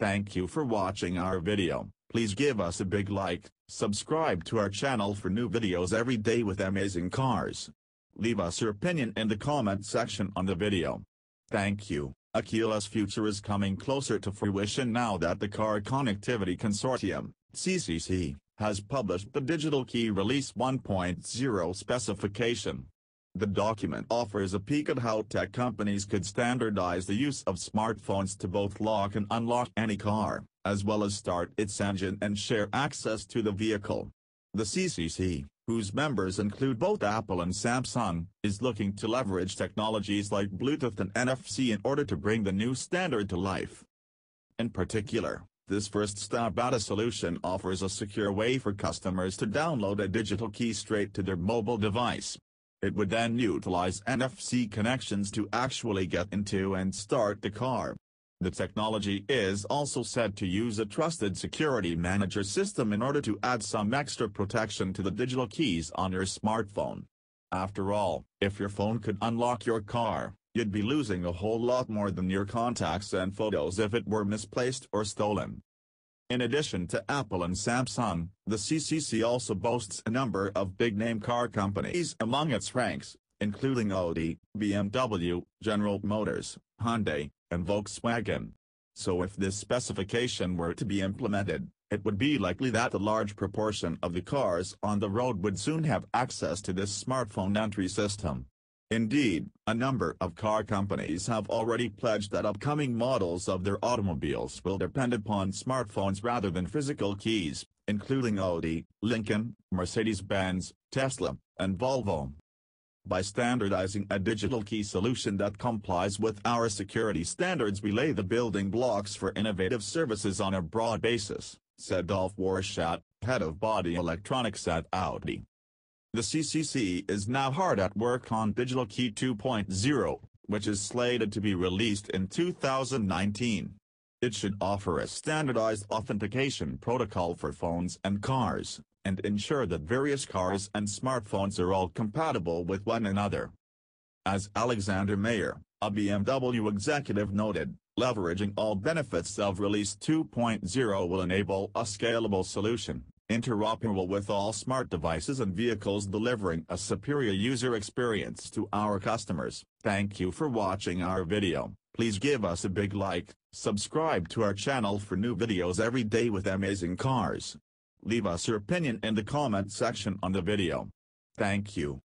Thank you for watching our video, please give us a big like, subscribe to our channel for new videos every day with amazing cars. Leave us your opinion in the comment section on the video. Thank you. A keyless future is coming closer to fruition now that the Car Connectivity Consortium, CCC, has published the Digital Key Release 1.0 specification. The document offers a peek at how tech companies could standardize the use of smartphones to both lock and unlock any car, as well as start its engine and share access to the vehicle. The CCC, whose members include both Apple and Samsung, is looking to leverage technologies like Bluetooth and NFC in order to bring the new standard to life. In particular, this first step at a solution offers a secure way for customers to download a digital key straight to their mobile device. It would then utilize NFC connections to actually get into and start the car. The technology is also said to use a trusted security manager system in order to add some extra protection to the digital keys on your smartphone. After all, if your phone could unlock your car, you'd be losing a whole lot more than your contacts and photos if it were misplaced or stolen. In addition to Apple and Samsung, the CCC also boasts a number of big-name car companies among its ranks, including Audi, BMW, General Motors, Hyundai, and Volkswagen. So if this specification were to be implemented, it would be likely that a large proportion of the cars on the road would soon have access to this smartphone entry system. Indeed, a number of car companies have already pledged that upcoming models of their automobiles will depend upon smartphones rather than physical keys, including Audi, Lincoln, Mercedes-Benz, Tesla, and Volvo. By standardizing a digital key solution that complies with our security standards we lay the building blocks for innovative services on a broad basis, said Dolf Warschat, head of body electronics at Audi. The CCC is now hard at work on Digital Key 2.0, which is slated to be released in 2019. It should offer a standardized authentication protocol for phones and cars, and ensure that various cars and smartphones are all compatible with one another. As Alexander Mayer, a BMW executive noted, leveraging all benefits of Release 2.0 will enable a scalable solution interoperable with all smart devices and vehicles delivering a superior user experience to our customers. Thank you for watching our video, please give us a big like, subscribe to our channel for new videos every day with amazing cars. Leave us your opinion in the comment section on the video. Thank you.